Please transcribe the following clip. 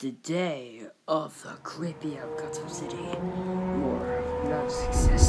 The day of the creepy Outcast City. More not success